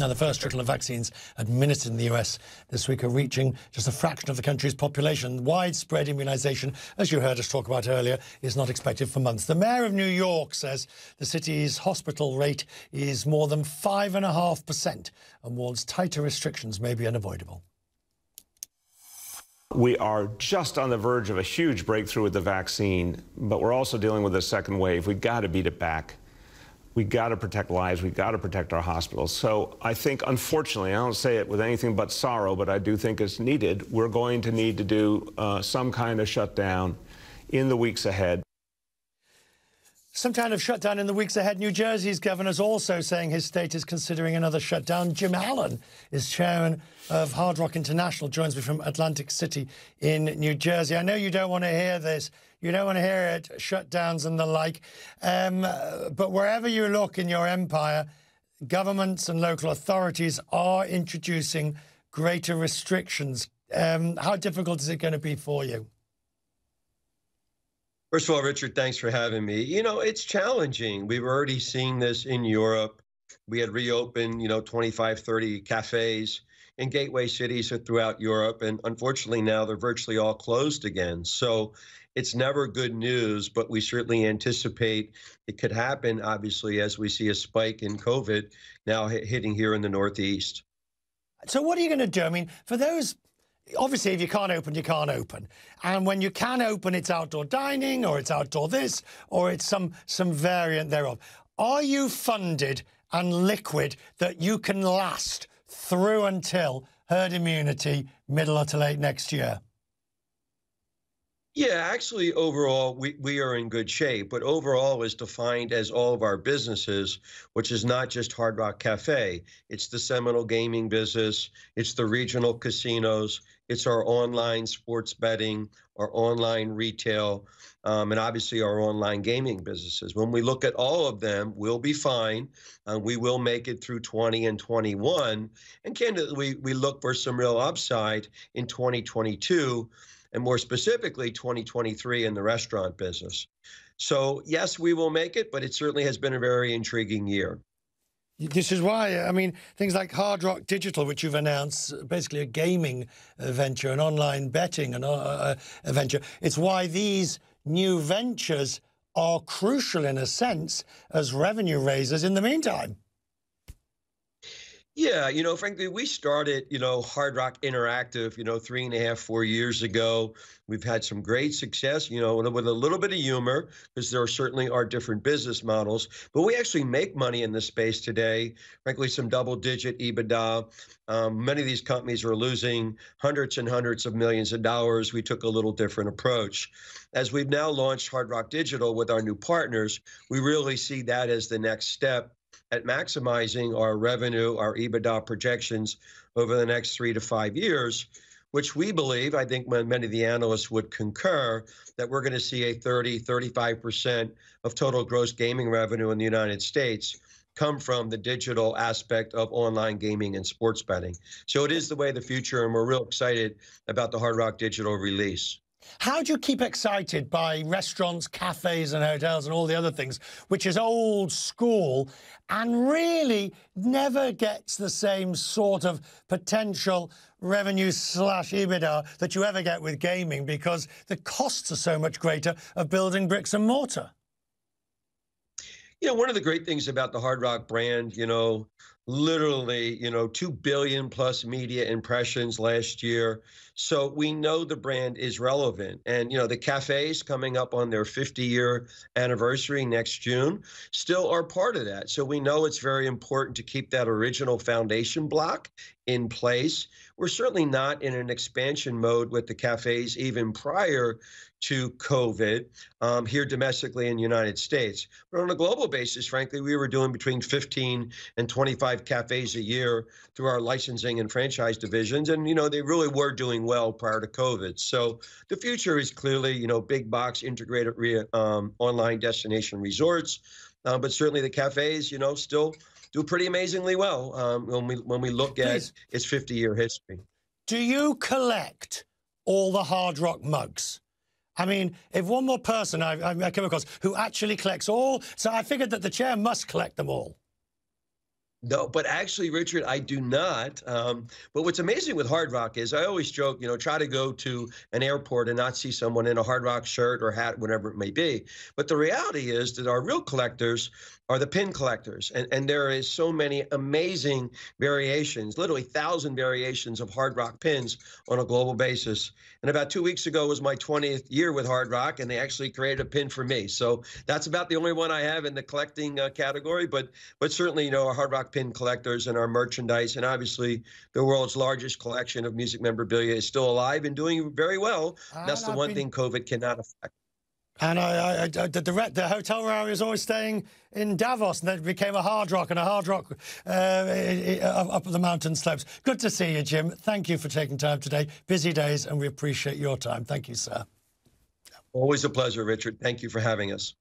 Now, the first trickle of vaccines administered in the US this week are reaching just a fraction of the country's population. Widespread immunization, as you heard us talk about earlier, is not expected for months. The mayor of New York says the city's hospital rate is more than 5.5% and warns tighter restrictions may be unavoidable. We are just on the verge of a huge breakthrough with the vaccine, but we're also dealing with a second wave. We've got to beat it back we got to protect lives. We got to protect our hospitals. So I think, unfortunately, I don't say it with anything but sorrow, but I do think it's needed. We're going to need to do uh, some kind of shutdown in the weeks ahead. Some kind of shutdown in the weeks ahead. New Jersey's governor is also saying his state is considering another shutdown. Jim Allen is chairman of Hard Rock International, joins me from Atlantic City in New Jersey. I know you don't want to hear this. You don't want to hear it, shutdowns and the like. Um, but wherever you look in your empire, governments and local authorities are introducing greater restrictions. Um, how difficult is it going to be for you? First of all, Richard, thanks for having me. You know, it's challenging. We've already seen this in Europe. We had reopened, you know, 25, 30 cafes in gateway cities throughout Europe. And unfortunately, now they're virtually all closed again. So it's never good news, but we certainly anticipate it could happen, obviously, as we see a spike in COVID now hitting here in the Northeast. So, what are you going to do? I mean, for those obviously if you can't open you can't open and when you can open it's outdoor dining or it's outdoor this or it's some some variant thereof are you funded and liquid that you can last through until herd immunity middle or to late next year yeah, actually, overall, we, we are in good shape. But overall is defined as all of our businesses, which is not just Hard Rock Cafe. It's the Seminole gaming business, it's the regional casinos, it's our online sports betting, our online retail, um, and obviously our online gaming businesses. When we look at all of them, we'll be fine. Uh, we will make it through 20 and 21. And candidly, we, we look for some real upside in 2022 and more specifically 2023 in the restaurant business. So, yes, we will make it, but it certainly has been a very intriguing year. This is why, I mean, things like Hard Rock Digital, which you've announced, basically a gaming venture, an online betting and uh, a venture. It's why these new ventures are crucial in a sense as revenue raisers in the meantime. Yeah, you know, frankly, we started, you know, Hard Rock Interactive, you know, three and a half, four years ago. We've had some great success, you know, with a little bit of humor, because there certainly are different business models. But we actually make money in this space today. Frankly, some double digit EBITDA. Um, many of these companies are losing hundreds and hundreds of millions of dollars. We took a little different approach. As we've now launched Hard Rock Digital with our new partners, we really see that as the next step at maximizing our revenue, our EBITDA projections over the next three to five years, which we believe, I think many of the analysts would concur, that we're going to see a 30, 35% of total gross gaming revenue in the United States come from the digital aspect of online gaming and sports betting. So it is the way of the future, and we're real excited about the Hard Rock Digital release. How do you keep excited by restaurants, cafes, and hotels and all the other things, which is old school and really never gets the same sort of potential revenue slash EBITDA that you ever get with gaming because the costs are so much greater of building bricks and mortar? You know, one of the great things about the Hard Rock brand, you know, literally, you know, 2 billion plus media impressions last year. So we know the brand is relevant. And, you know, the cafes coming up on their 50 year anniversary next June still are part of that. So we know it's very important to keep that original foundation block in place. We're certainly not in an expansion mode with the cafes even prior to COVID um, here domestically in the United States. But on a global basis, frankly, we were doing between 15 and 25 cafes a year through our licensing and franchise divisions. And, you know, they really were doing well prior to COVID. So the future is clearly, you know, big box integrated re- um, online destination resorts. Uh, but certainly the cafes, you know, still do pretty amazingly well um, when we when we look Please. at its 50 year history. Do you collect all the Hard Rock mugs? I mean, if one more person I, I come across who actually collects all, so I figured that the chair must collect them all. No, but actually, Richard, I do not. Um, but what's amazing with Hard Rock is I always joke, you know, try to go to an airport and not see someone in a Hard Rock shirt or hat, whatever it may be. But the reality is that our real collectors are the pin collectors. And, and there is so many amazing variations, literally thousand variations of Hard Rock pins on a global basis. And about two weeks ago was my 20th year with Hard Rock, and they actually created a pin for me. So that's about the only one I have in the collecting uh, category. But but certainly, you know, our Hard Rock pin collectors and our merchandise, and obviously the world's largest collection of music memorabilia is still alive and doing very well. That's the one thing COVID cannot affect. And I, I, I, the, the, the, hotel where I was always staying in Davos, and then it became a hard rock and a hard rock uh, up the mountain slopes. Good to see you, Jim. Thank you for taking time today. Busy days, and we appreciate your time. Thank you, sir. Always a pleasure, Richard. Thank you for having us.